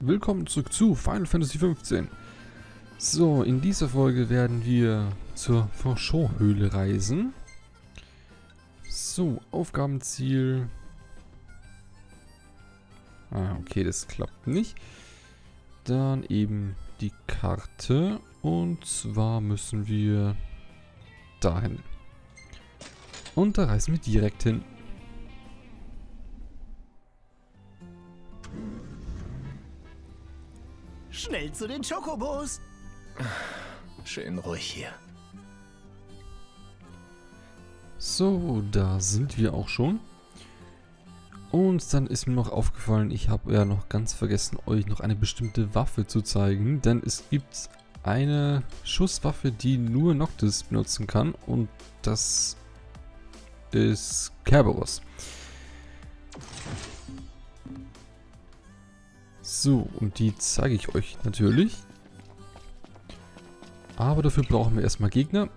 willkommen zurück zu Final Fantasy XV. So, in dieser Folge werden wir zur Fanchon-Höhle reisen. So, Aufgabenziel. Ah, okay, das klappt nicht. Dann eben die Karte. Und zwar müssen wir dahin. Und da reisen wir direkt hin. Schnell zu den Chocobos. Schön ruhig hier. So, da sind wir auch schon. Und dann ist mir noch aufgefallen, ich habe ja noch ganz vergessen, euch noch eine bestimmte Waffe zu zeigen. Denn es gibt eine Schusswaffe, die nur Noctis benutzen kann. Und das ist Kerberos. So, und die zeige ich euch natürlich. Aber dafür brauchen wir erstmal Gegner.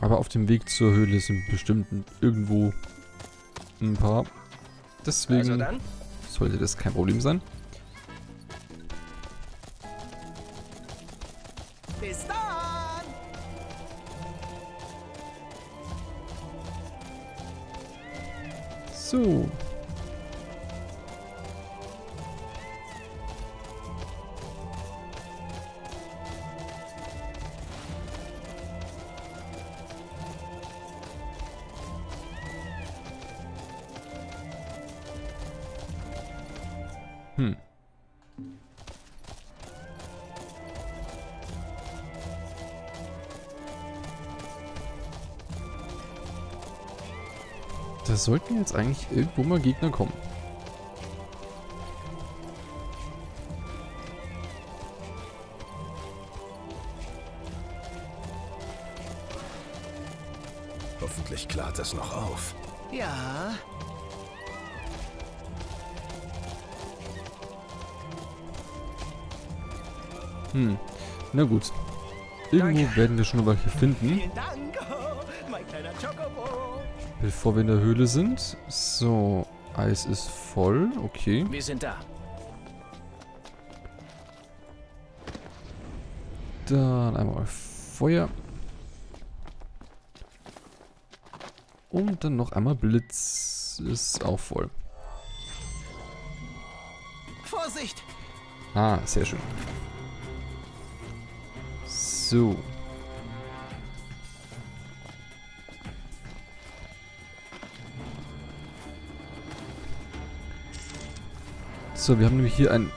Aber auf dem Weg zur Höhle sind bestimmt irgendwo ein paar. Deswegen Also sollte das kein Problem sein. Bis dann. So. Sollten jetzt eigentlich irgendwo mal Gegner kommen. Hoffentlich klart es noch auf. Ja. Hm. Na gut. Irgendwo Danke. werden wir schon noch welche finden, Vielen Dank. Bevor wir in der Höhle sind. So, Eis ist voll. Okay. Wir sind da. Dann einmal Feuer. Und dann noch einmal Blitz. Ist auch voll. Vorsicht. Ah, sehr schön. So. So, wir haben nämlich hier ein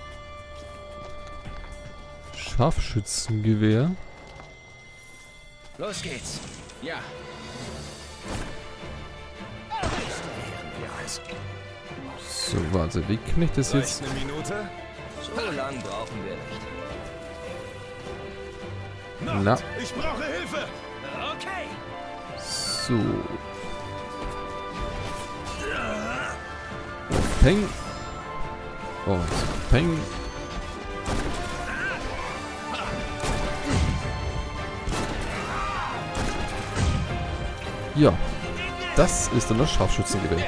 Scharfschützengewehr. Los geht's. Ja. So, warte, wie kann ich das jetzt... eine Minute? So lang brauchen wir nicht. Na, Ich brauche Hilfe! Okay. so. Peng. Und Peng. Ja, das ist dann das Scharfschützengewehr.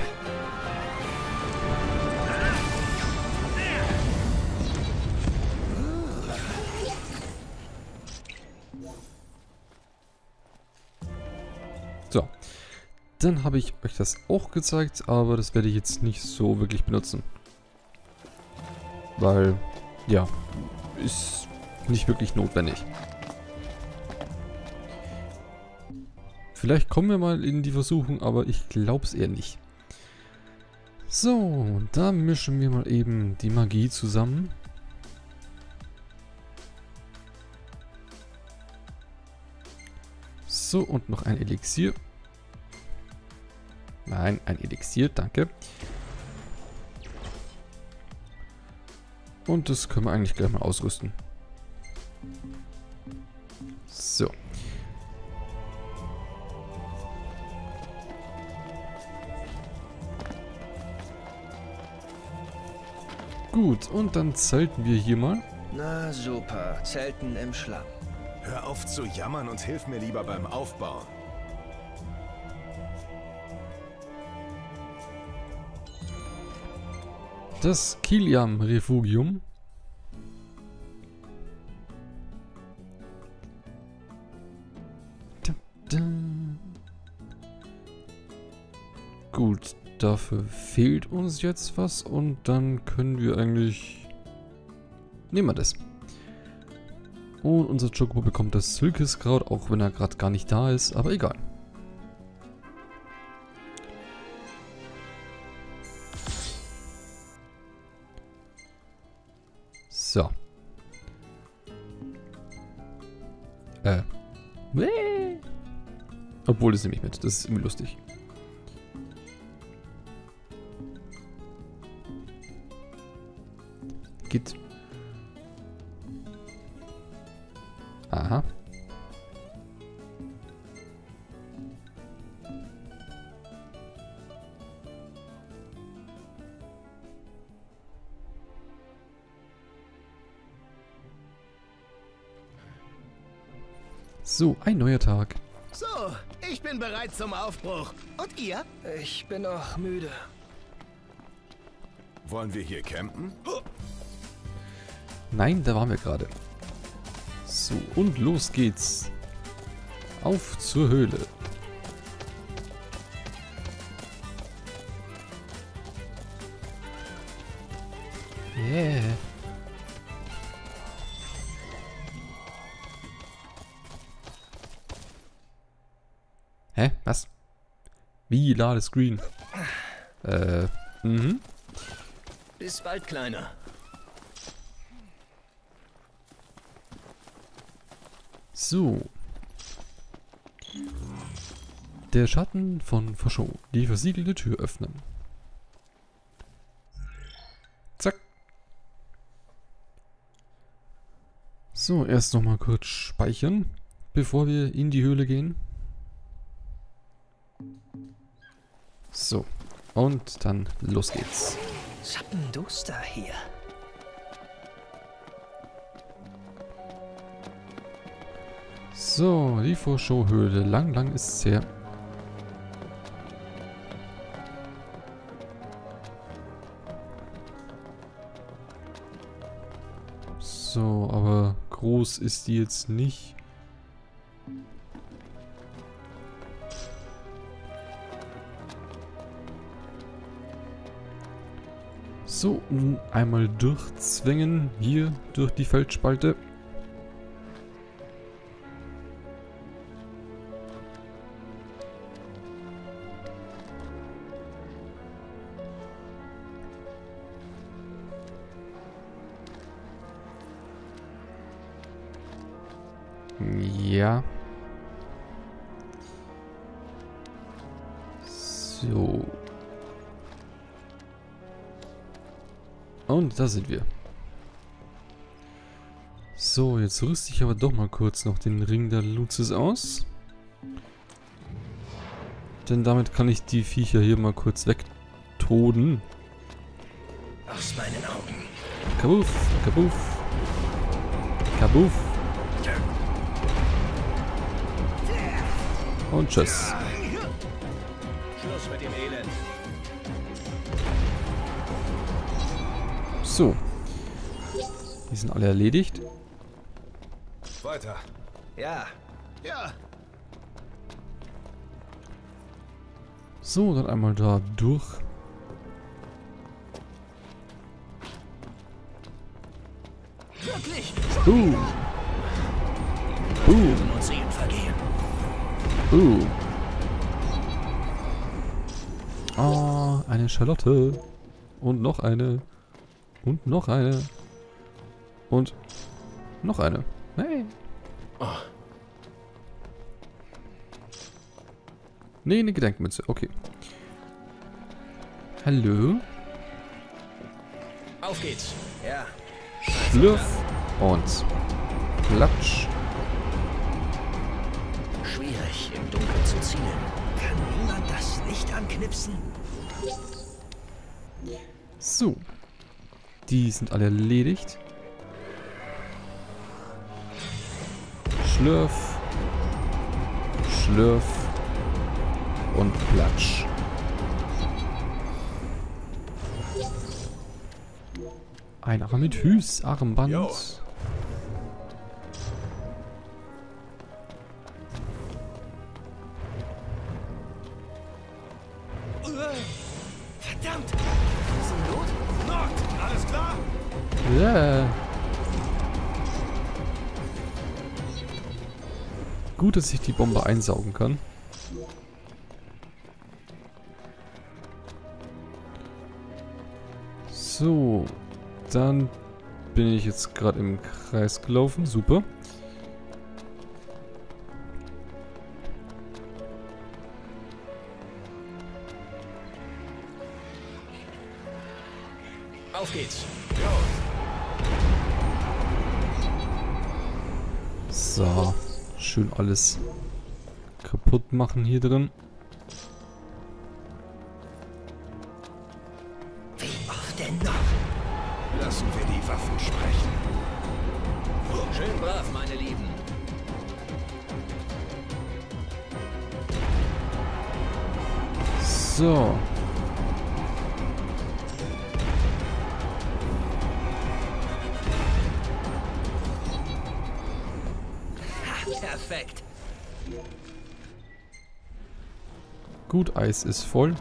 So. Dann habe ich euch das auch gezeigt, aber das werde ich jetzt nicht so wirklich benutzen. Weil, ja, ist nicht wirklich notwendig. Vielleicht kommen wir mal in die Versuchung, aber ich glaube es eher nicht. So, da mischen wir mal eben die Magie zusammen. So, und noch ein Elixier. Nein, ein Elixier, danke. Und das können wir eigentlich gleich mal ausrüsten. So. Gut, und dann zelten wir hier mal. Na super, Zelten im Schlamm. Hör auf zu jammern und hilf mir lieber beim Aufbauen. das Kiliam-Refugium. Gut, dafür fehlt uns jetzt was und dann können wir eigentlich... Nehmen wir das. Und unser Chocobo bekommt das Silkeskraut, auch wenn er gerade gar nicht da ist, aber egal. Obwohl, das nehme ich mit. Das ist irgendwie lustig. Geht. Aha. So, ein neuer Tag. Ich bin bereit zum Aufbruch. Und ihr? Ich bin auch müde. Wollen wir hier campen? Nein, da waren wir gerade. So, und los geht's. Auf zur Höhle. Yeah. Hä? Was? Wie Ladescreen? Äh, mhm. Bis bald, Kleiner. So. Der Schatten von Verscho. Die versiegelte Tür öffnen. Zack. So, erst nochmal kurz speichern, bevor wir in die Höhle gehen. So. Und dann los geht's. Zappenduster hier. So, die Vorschauhöhle. Lang, lang ist es her. So, aber groß ist die jetzt nicht. So, nun einmal durchzwängen hier durch die Feldspalte. Da sind wir. So, jetzt rüste ich aber doch mal kurz noch den Ring der Luzis aus. Denn damit kann ich die Viecher hier mal kurz wegtoden. Aus meinen Augen. Kabuff, kabuff. Kabuff. Und tschüss. Schluss mit dem Elend. So. Die sind alle erledigt. Weiter. Ja, Ja, So, dann einmal da durch. wirklich. Boom. Boom. Boom. Ah, eine Charlotte. Und noch eine. Und noch eine. Und noch eine. Hey. Nee, eine Gedenkmünze. Okay. Hallo? Auf geht's. Ja. Schlürf und Platsch. Schwierig, im Dunkeln zu zielen. Kann niemand das Licht anknipsen? So. Die sind alle erledigt. Schlürf. Schlürf. Und Platsch. Ein Arm mit Hüßarmband. Jo. Yeah. Gut, dass ich die Bombe einsaugen kann. So, dann bin ich jetzt gerade im Kreis gelaufen. Super. Alles kaputt machen hier drin. Eis ist voll.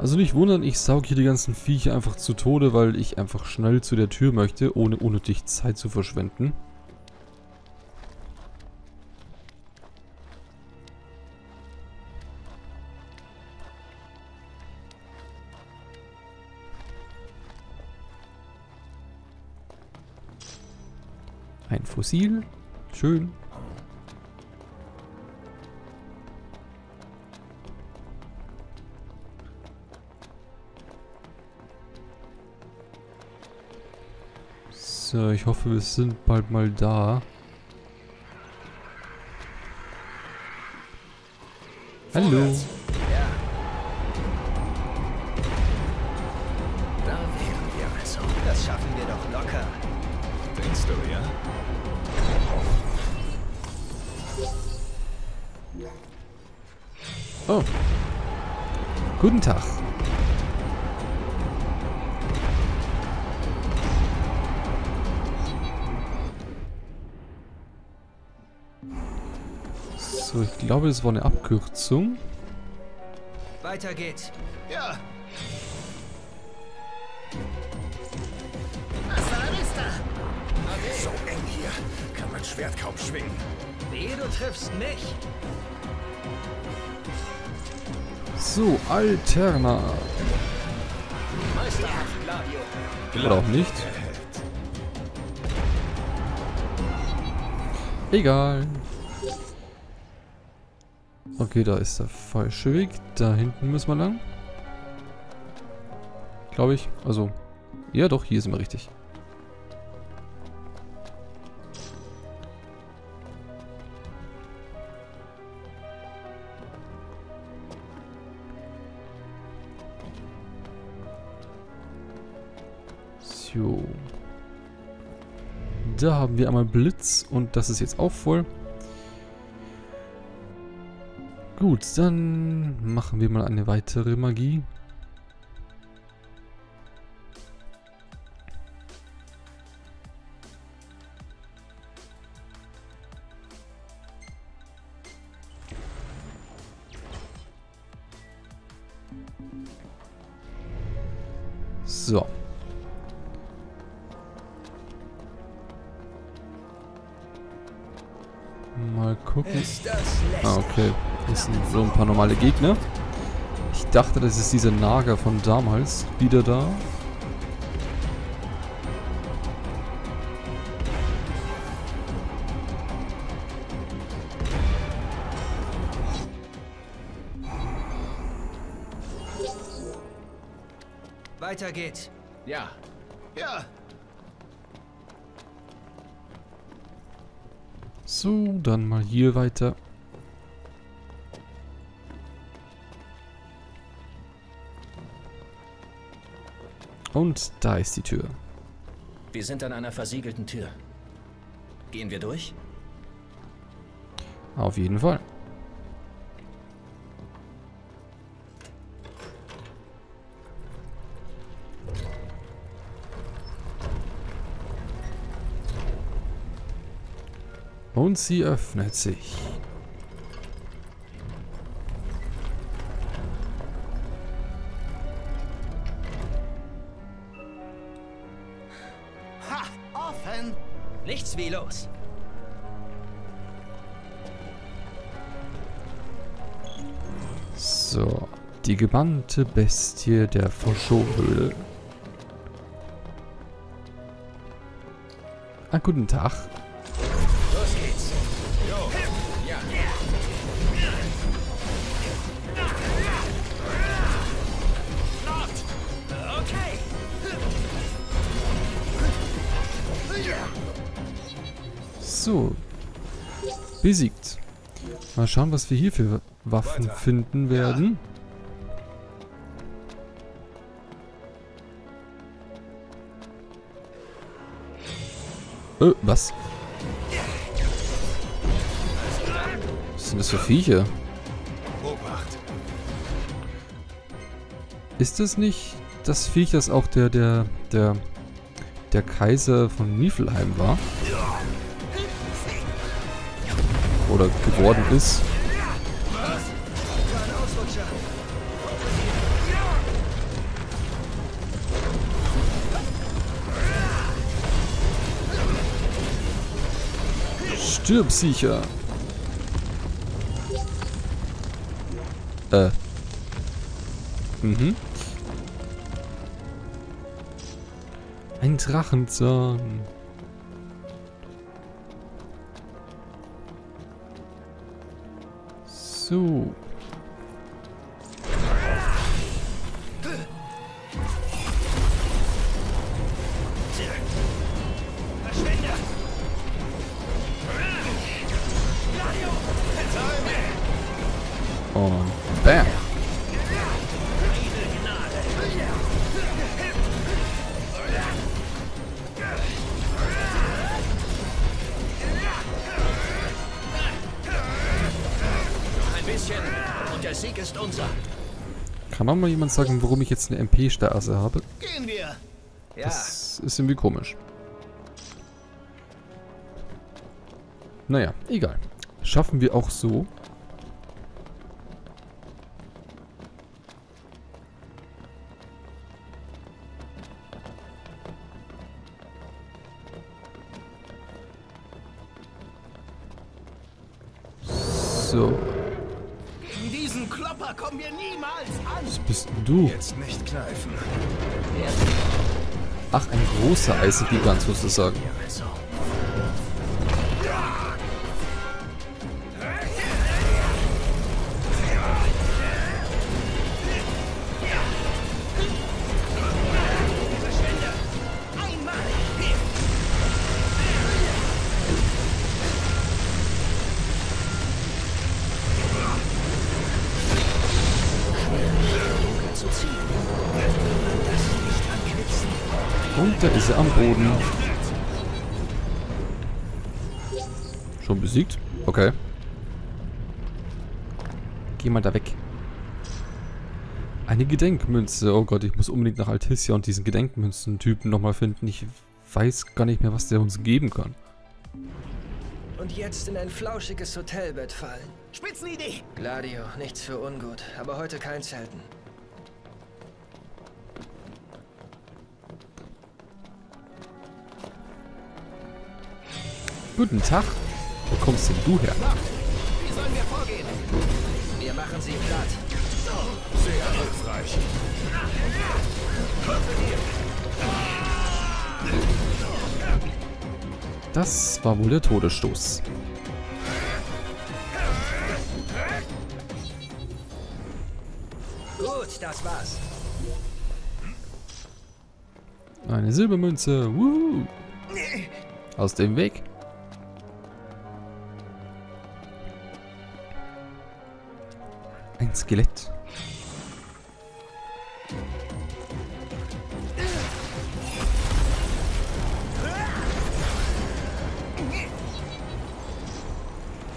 Also nicht wundern, ich saug hier die ganzen Viecher einfach zu Tode, weil ich einfach schnell zu der Tür möchte, ohne unnötig Zeit zu verschwenden. Ein Fossil. Schön. So, ich hoffe, wir sind bald mal da. Hallo. Ja. Da wären wir also. Das schaffen wir doch locker. Denkst du, ja? Oh. Guten Tag. So, ich glaube, das war eine Abkürzung. Weiter geht's. Ja. Hasta la vista. So eng hier. Kann mein Schwert kaum schwingen. Wehe, du triffst mich. So, Alterna. Oder auch nicht. Egal. Okay, da ist der falsche Weg. Da hinten müssen wir lang. Glaube ich. Also, ja doch, hier sind wir richtig. So. Da haben wir einmal Blitz und das ist jetzt auch voll. Gut, dann machen wir mal eine weitere Magie. So. Mal gucken. Ah, okay. Sind so ein paar normale Gegner. Ich dachte, das ist dieser Nager von damals. Wieder da. Weiter geht's. Ja. Ja. So, dann mal hier weiter. Und da ist die Tür. Wir sind an einer versiegelten Tür. Gehen wir durch? Auf jeden Fall. Und sie öffnet sich. So, die gebannte Bestie der Verschohöhle. Ah, guten Tag. Los geht's. Ja. Okay. So. Besiegt. Mal schauen, was wir hier für Waffen finden werden. Äh, was? Was sind das für Viecher? Ist das nicht das Viech, das auch der, der, der, der Kaiser von Niflheim war? Oder geworden ist? Stirb, sicher! Äh. Mhm. Ein Drachenzahn. Bisschen und der Sieg ist unser. Kann man mal jemand sagen, warum ich jetzt eine MP-Stase habe? Gehen wir. Ja. Das ist irgendwie komisch. Naja, egal. Schaffen wir auch. So, du? Ach, ein großer Eisengigant sozusagen. Also. Er am Boden. Schon besiegt? Okay. Geh mal da weg. Eine Gedenkmünze. Oh Gott, ich muss unbedingt nach Altissia und diesen Gedenkmünzen-Typen nochmal finden. Ich weiß gar nicht mehr, was der uns geben kann. Und jetzt in ein flauschiges Hotelbett fallen. Spitzenidee. Gladio, nichts für ungut, aber heute kein Zelten. Guten Tag. Wo kommst denn du her? Wie sollen wir vorgehen? Wir machen sie platt. Sehr hilfreich. Das war wohl der Todesstoß. Gut, das war's. Eine Silbermünze. Woo. Aus dem Weg.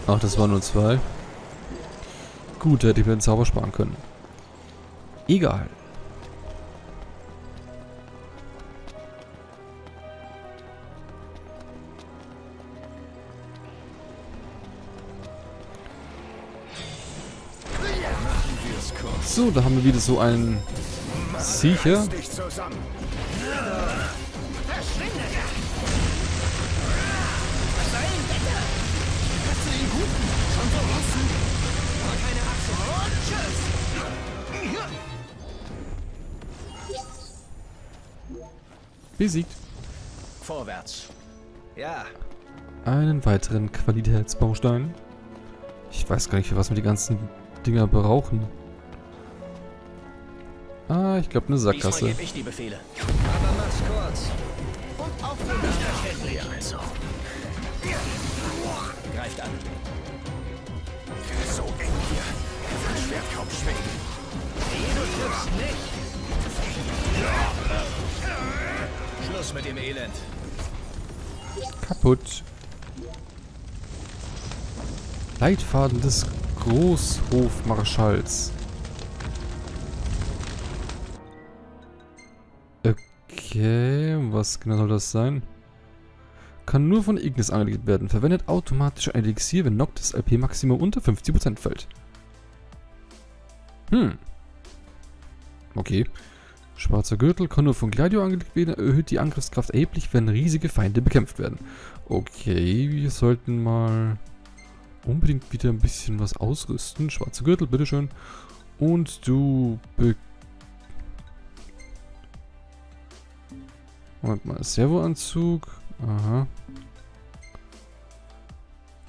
Ach, das waren nur zwei. Gut, hätte ich mir den Zauber sparen können. Egal. So, da haben wir wieder so einen Siecher. Besiegt. Vorwärts. Ja, Einen weiteren Qualitätsbaustein. Ich weiß gar nicht, für was wir die ganzen Dinger brauchen. Ah, ich glaube eine diesmal Sackgasse. gebe ich die Befehle. Aber mach's kurz. Und auf den Das wir also. Greift an. So eng hier. Er kann Schwert kaum schwingen. Du triffst nicht. Schluss mit dem Elend. Kaputt. Leitfaden des Großhofmarschalls. Okay, was genau soll das sein? Kann nur von Ignis angelegt werden. Verwendet automatisch ein Elixier, wenn Noctis LP Maximum unter 50% fällt. Hm. Okay. Schwarzer Gürtel kann nur von Gladio angelegt werden, erhöht die Angriffskraft erheblich, wenn riesige Feinde bekämpft werden. Okay, wir sollten mal unbedingt wieder ein bisschen was ausrüsten. Schwarzer Gürtel, bitteschön. Und du be Moment mal, Servoanzug. Aha.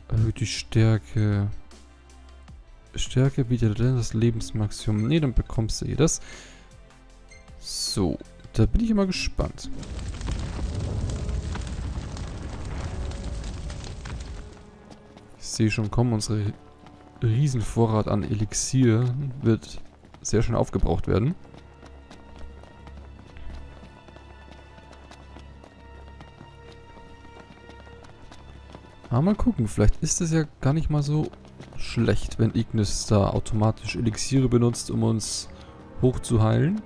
Erhöht die Stärke. Stärke bietet das Lebensmaximum. Ne, dann bekommst du hier das. So, da bin ich immer gespannt. Ich sehe schon kommen, unsere Riesenvorrat an Elixier wird sehr schnell aufgebraucht werden. Aber mal gucken, vielleicht ist es ja gar nicht mal so schlecht, wenn Ignis da automatisch Elixiere benutzt, um uns hochzuheilen.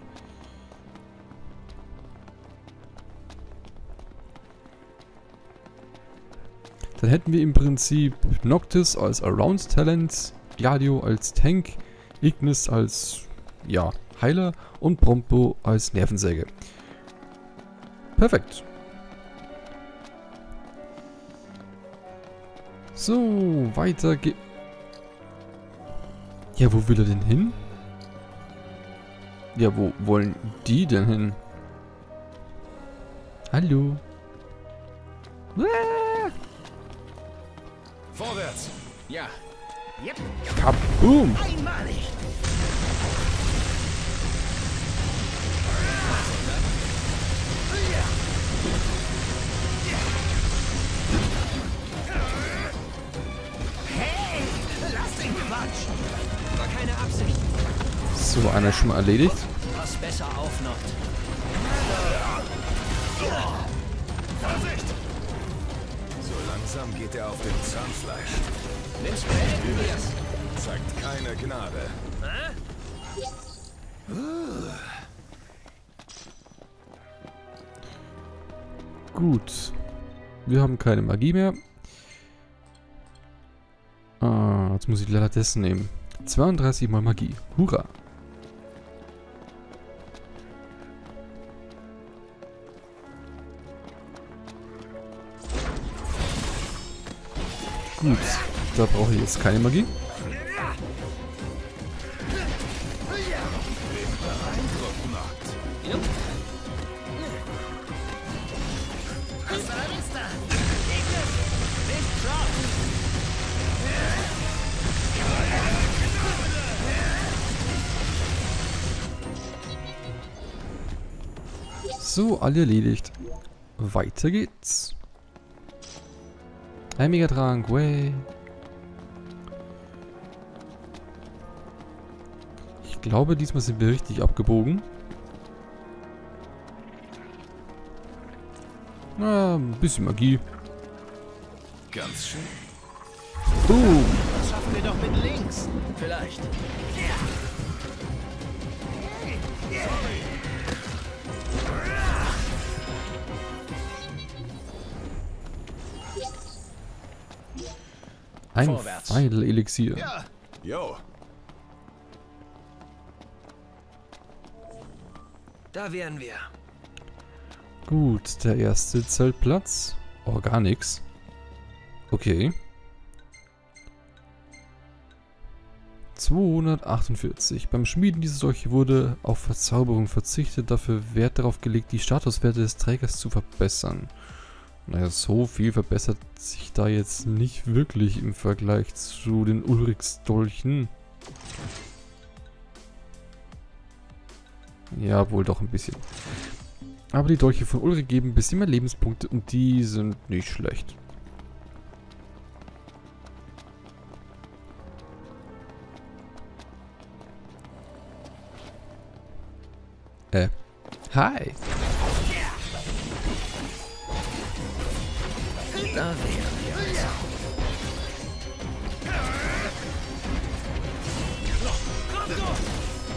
Dann hätten wir im Prinzip Noctis als Around Talent, Gladio als Tank, Ignis als, ja, Heiler und Prompo als Nervensäge. Perfekt. So, weiter ge... Ja, wo will er denn hin? Ja, wo wollen die denn hin? Hallo? Ah, Vorwärts! Ja, Yep, Kaboom! einmalig! Hey, lass den Quatsch! war keine Absicht. So, einer ist schon mal erledigt. Langsam geht er auf dem Zahnfleisch. Nimm's mit. Zeigt keine Gnade. Gut. Wir haben keine Magie mehr. Ah, jetzt muss ich leider das nehmen. 32 mal Magie. Hurra. Gut, da brauche ich jetzt keine Magie. So, alle erledigt. Weiter geht's. Ein Megatrank, way. Ich glaube, diesmal sind wir richtig abgebogen. Na, ein bisschen Magie. Ganz schön. Boom. Das schaffen wir doch mit links. Vielleicht. Ein. Pfeil-Elixier. Ja. Da wären wir. Gut, der erste Zeltplatz. Organics. Okay. 248. Beim Schmieden dieser Dolche wurde auf Verzauberung verzichtet, dafür Wert darauf gelegt, die Statuswerte des Trägers zu verbessern. Naja, so viel verbessert sich da jetzt nicht wirklich im Vergleich zu den Ulrichs-Dolchen. Ja, wohl doch ein bisschen. Aber die Dolche von Ulrich geben bisschen mehr Lebenspunkte und die sind nicht schlecht. Äh. Hi. Da wären wir also.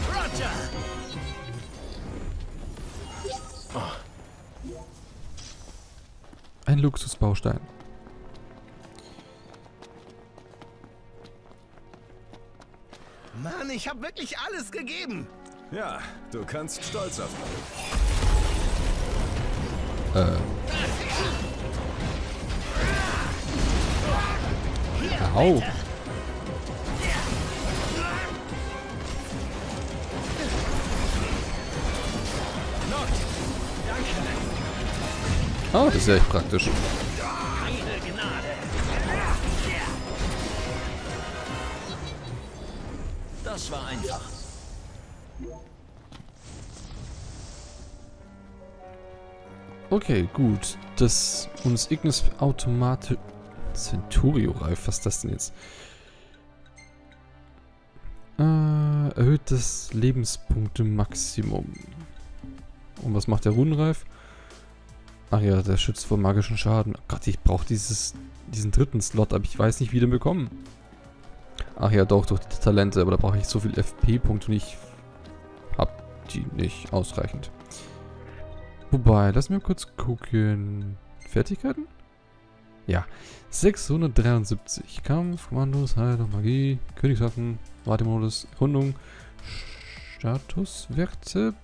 Roger! Ein Luxusbaustein. Mann, ich habe wirklich alles gegeben. Ja, du kannst stolz auf mich. Äh. Au. Oh, das ist ja echt praktisch. Das war einfach. Okay, gut. Das uns Ignis automatisch... Centurio Reif, was ist das denn jetzt? Äh, erhöht das Lebenspunkte Maximum. Und was macht der Runenreif? Ach ja, der schützt vor magischen Schaden. Oh Gott, ich brauche diesen dritten Slot, aber ich weiß nicht, wie den bekommen. Ach ja, doch, durch die Talente, aber da brauche ich so viel FP-Punkte und ich hab die nicht ausreichend. Wobei, lass mir kurz gucken. Fertigkeiten? Ja. 673. Kampf, Kommandos, Heilung, Magie, Königswaffen, Wartemodus, Erkundung, Statuswerte.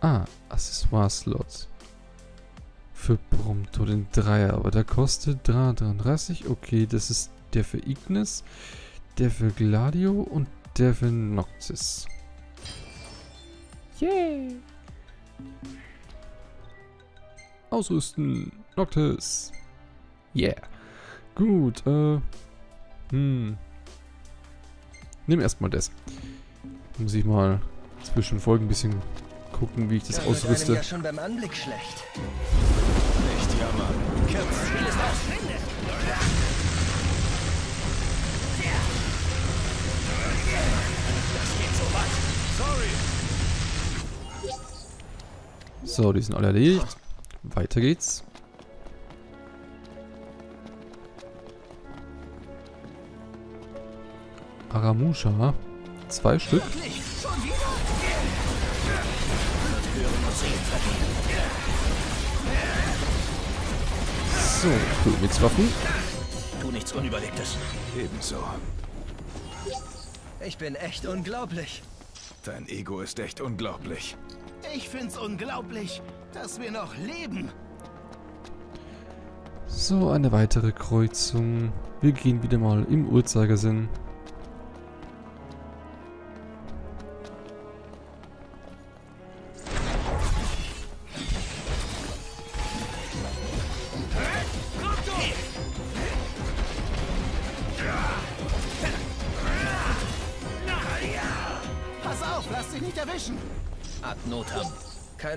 Ah, Accessoire-Slots. Für Prompto den Dreier, aber der kostet 333. Okay, das ist der für Ignis, der für Gladio und der für Noctis. Yay! Ausrüsten. Noctis. Yeah. Gut, äh. Hm. Nimm erstmal das. Muss ich mal zwischen Folgen ein bisschen gucken, wie ich das Da wird einem ausrüste. ja schon beim Anblick schlecht. Nicht jammern. Kämpfen. So, die sind alle erledigt. Weiter geht's. Aramusha. Zwei Stück. Wirklich? Schon wieder? So, Königswaffen. Tu nichts Unüberlegtes. Ebenso. Ich bin echt unglaublich. Dein Ego ist echt unglaublich. Ich find's unglaublich, dass wir noch leben. So, eine weitere Kreuzung. Wir gehen wieder mal im Uhrzeigersinn.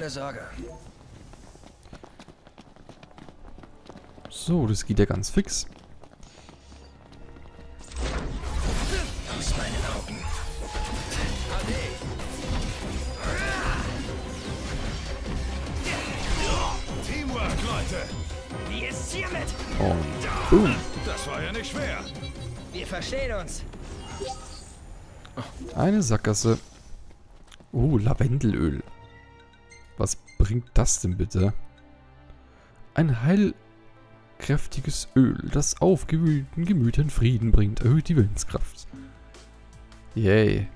Keine Sorge. So, das geht ja ganz fix. Aus meinen Augen. Teamwork, Leute. Wie ist's hiermit? Und boom. Das war ja nicht schwer. Wir verstehen uns. Eine Sackgasse. Oh, Lavendelöl. Bringt das denn bitte? Ein heilkräftiges Öl, das aufgewühlten Gemütern Frieden bringt, erhöht die Willenskraft. Yay.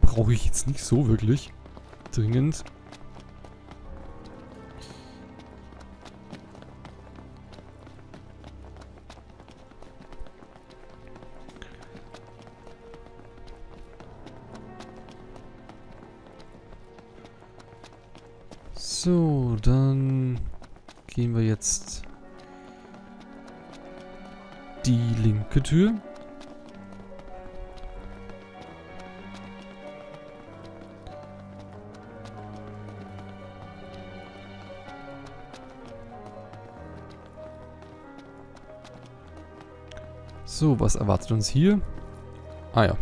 Brauche ich jetzt nicht so wirklich. dringend. So, dann gehen wir jetzt die linke Tür. So, was erwartet uns hier? Ah ja.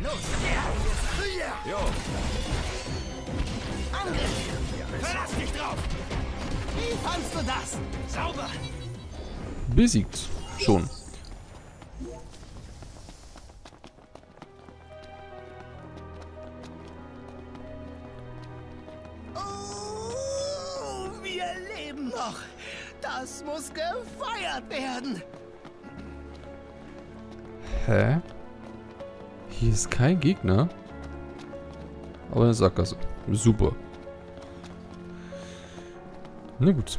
Verlass dich drauf! Wie fandst du das? Sauber! Besiegt. Schon. Oh, wir leben noch! Das muss gefeiert werden! Hä? Hier ist kein Gegner. Aber eine Sackgasse. Super. Na gut.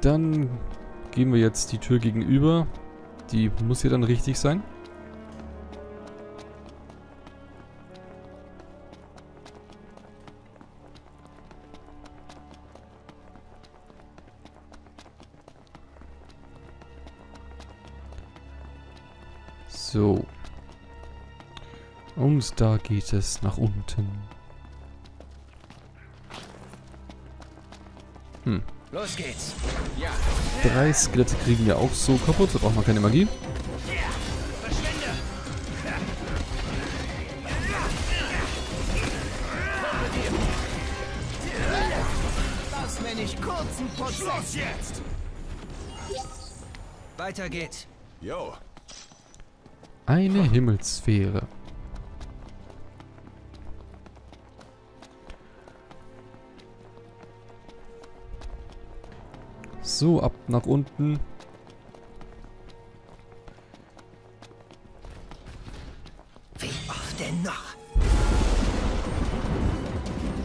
Dann gehen wir jetzt die Tür gegenüber. Die muss hier dann richtig sein. So. Und da geht es nach unten. Los geht's. Drei Skelette kriegen wir auch so kaputt. Da braucht man keine Magie. Prozess jetzt! Weiter geht's. Jo, Eine Himmelssphäre. So, ab nach unten. Wie oft denn noch?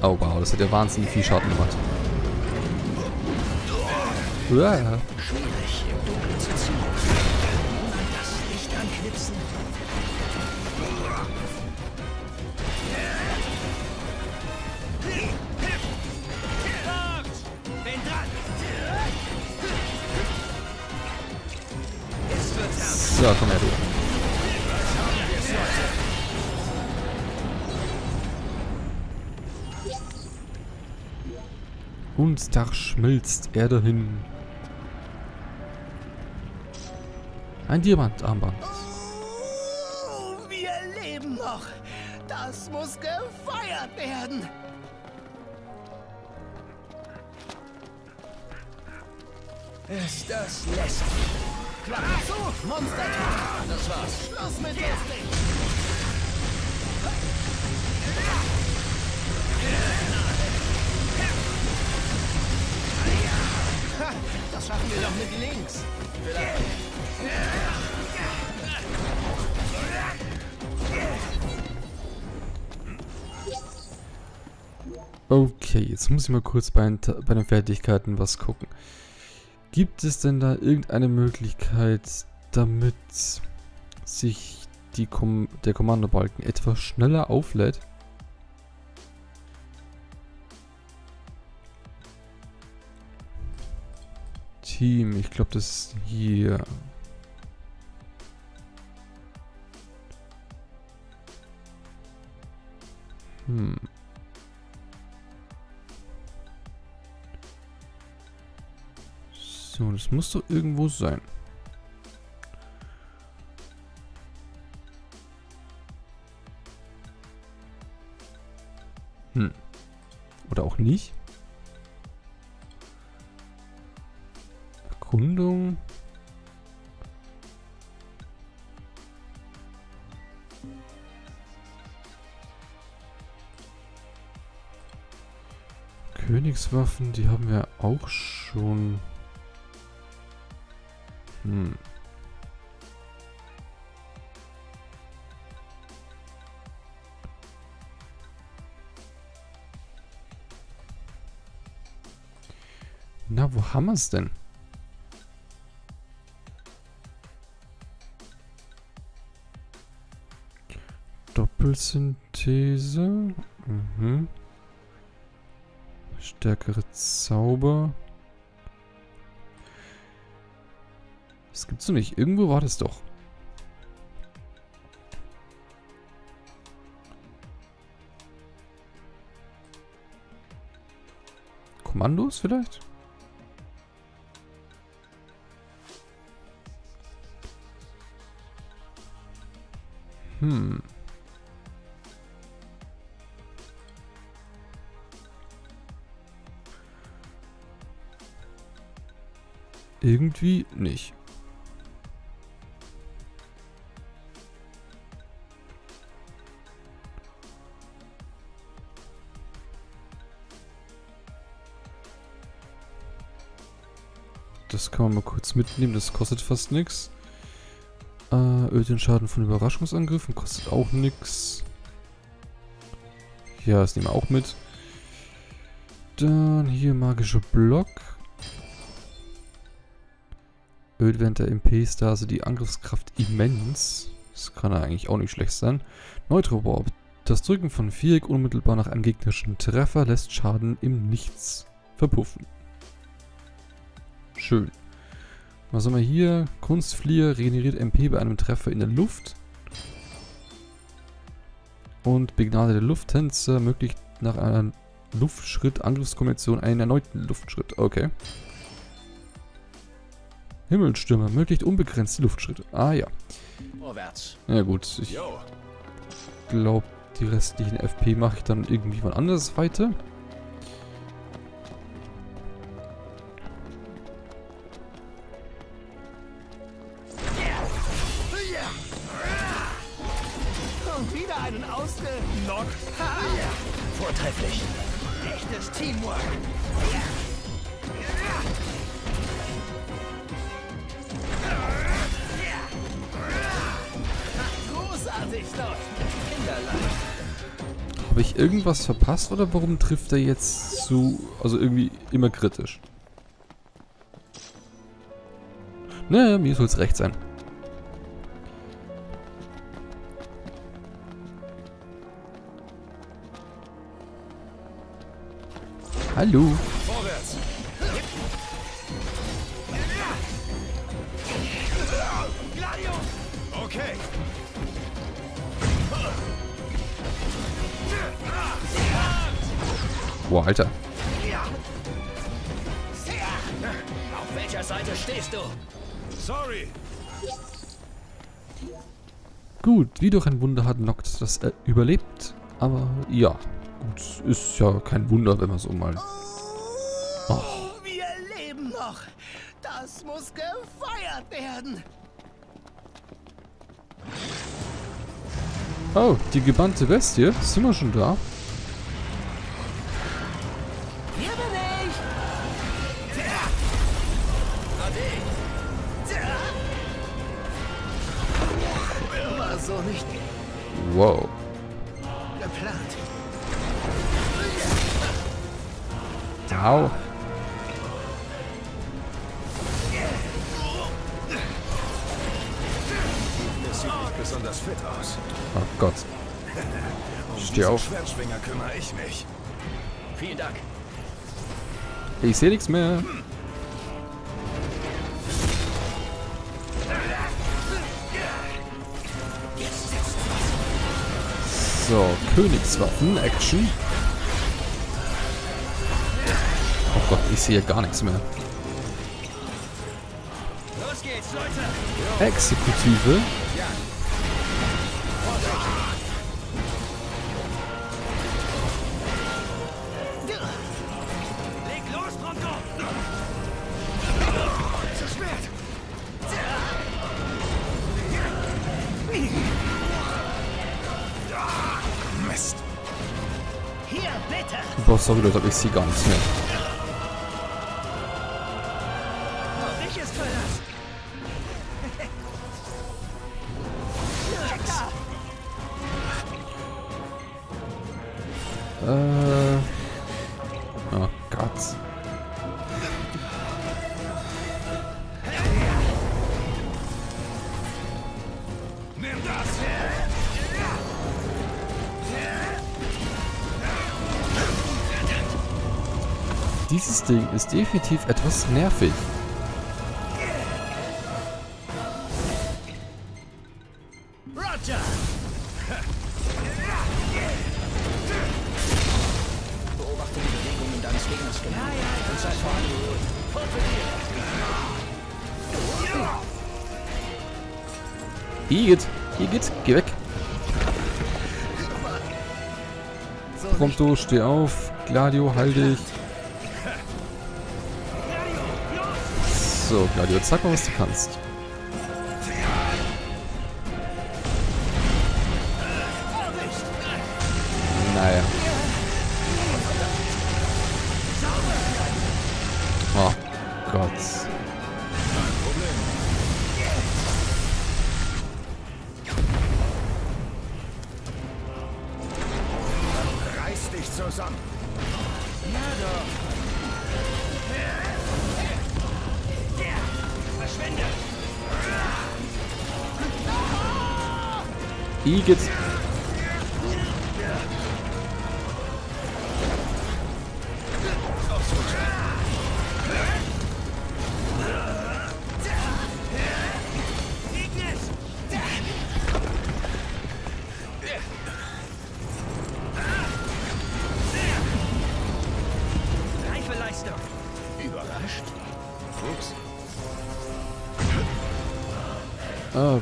Oh wow, das hat ja wahnsinnig viel Schaden gemacht. Uah. Schwierig im Dunkeln zu ziehen. Man das Licht anknipsen? So, komm her, du. Und da schmilzt er dahin. Ein Diamantarmband. Oh, wir leben noch! Das muss gefeiert werden! Ist das lästig? Klammer zu, Monster! Das war's. Schluss mit lustig! Ha, Das schaffen wir doch mit links. Okay, jetzt muss ich mal kurz bei, bei den Fertigkeiten was gucken. Gibt es denn da irgendeine Möglichkeit, damit sich die Kom der Kommandobalken etwas schneller auflädt? Team, ich glaube, das ist hier. Hm. So, das muss doch irgendwo sein. Hm. Oder auch nicht. Erkundung. Königswaffen, die haben wir auch schon. Hm. Na, wo haben wir es denn? Doppelsynthese. Mhm. Stärkere Zauber. Das gibt's doch nicht. Irgendwo war das doch. Kommandos vielleicht? Hm. Irgendwie nicht. Kann man mal kurz mitnehmen, das kostet fast nichts. Äh, erhöht den Schaden von Überraschungsangriffen, kostet auch nichts. Ja, das nehmen wir auch mit. Dann hier magischer Block. Erhöht während der MP-Stase die Angriffskraft immens. Das kann eigentlich auch nicht schlecht sein. Neutroborb. Das Drücken von Viereck unmittelbar nach einem gegnerischen Treffer lässt Schaden im Nichts verpuffen. Schön. Was haben wir hier? Kunstflieher regeneriert MP bei einem Treffer in der Luft. Und begnadete Lufttänzer ermöglicht nach einer Luftschritt Angriffskombination einen erneuten Luftschritt. Okay. Himmelstürmer ermöglicht unbegrenzte Luftschritte. Ah ja. Vorwärts. Ja gut, ich glaube, die restlichen FP mache ich dann irgendwie mal anders weiter. Teamwork. Großartig läuft. Kinderleicht. Habe ich irgendwas verpasst oder warum trifft er jetzt so, also irgendwie immer kritisch? Naja, mir soll es recht sein. Hallo. vorwärts. Okay, Boah, Alter. Auf welcher Seite stehst du? sorry. Gut, wie durch ein Wunder hat Noct das äh, überlebt. Aber ja, gut, ist ja kein Wunder, wenn man so mal... Oh, wir leben noch. Das muss gefeiert werden. Oh, die gebannte Bestie. Sind wir schon da? Hier bin ich. War so nicht Wow. geplant. Au. Das sieht nicht besonders fit aus. Oh Gott. Um Steh auf. Schwertschwinger kümmere ich mich. Vielen Dank. Ich sehe nichts mehr. So, Königswaffen, Action. Ich sehe gar nichts mehr. Los geht's, Leute. Exekutive. Leg los, Pronto. Das Schwert. Mist. Hier, bitte. Boah, sorry Leute, aber ich sehe gar nichts mehr. Dieses Ding ist definitiv etwas nervig. Igitt, geh weg. Prompto, steh auf. Gladio, heil dich. So, Gladio, zeig mal, was du kannst.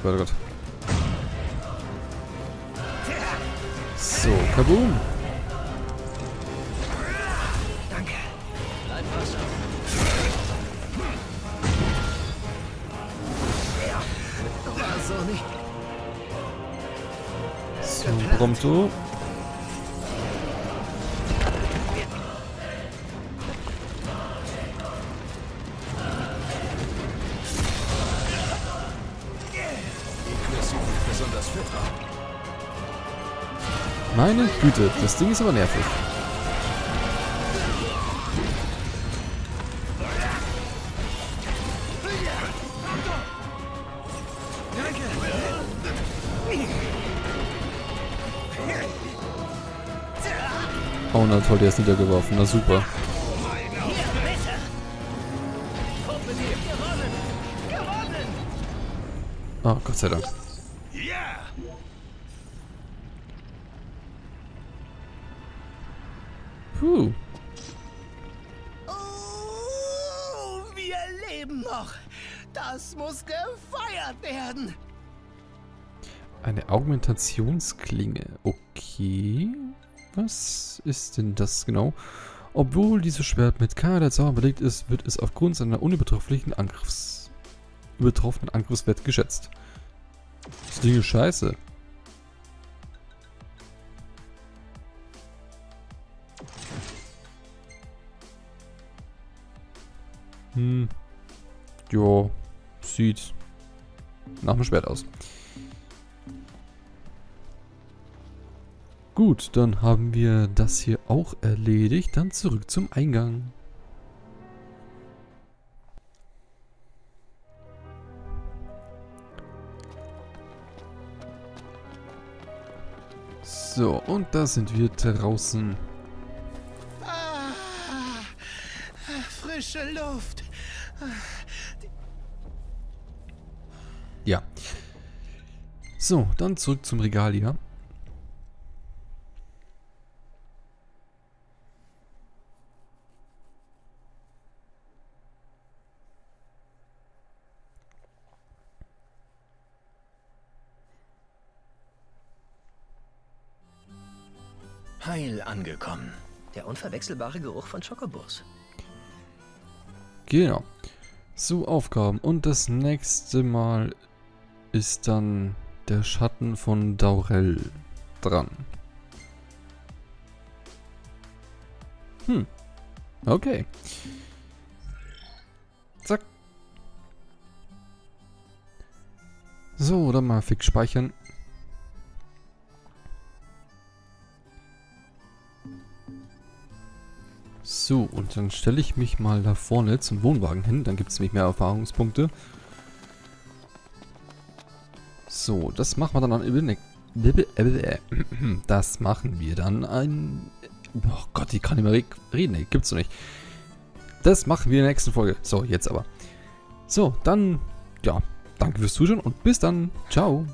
Gott, oh Gott. So, kaboom. Danke. So, Prompto. Güte, das Ding ist aber nervig. Oh na toll, der ist niedergeworfen. Na super. Oh, Gott sei Dank. Wir leben noch. Das muss gefeiert werden. Eine Augmentationsklinge. Okay. Was ist denn das genau? Obwohl dieses Schwert mit K der Zauber belegt ist, wird es aufgrund seiner unübertrefflichen Angriffs... übertroffenen Angriffswert geschätzt. Das Ding ist scheiße. Hm. Jo. Sieht nach dem Schwert aus. Gut, dann haben wir das hier auch erledigt. Dann zurück zum Eingang. So, und da sind wir draußen. Ah, frische Luft. Ja. So, dann zurück zum Regal hier. Heil angekommen. Der unverwechselbare Geruch von Schokobus. Genau. So, Aufgaben. Und das nächste Mal ist dann der Schatten von Daurel dran. Hm. Okay. Zack. So, dann mal fix speichern. So, und dann stelle ich mich mal da vorne zum Wohnwagen hin. Dann gibt es nämlich mehr Erfahrungspunkte. So, das machen wir dann an... Das machen wir dann ein... Oh Gott, ich kann nicht mehr reden, ey. Gibt's doch nicht. Das machen wir in der nächsten Folge. So, jetzt aber. So, dann, ja, danke fürs Zuschauen und bis dann. Ciao.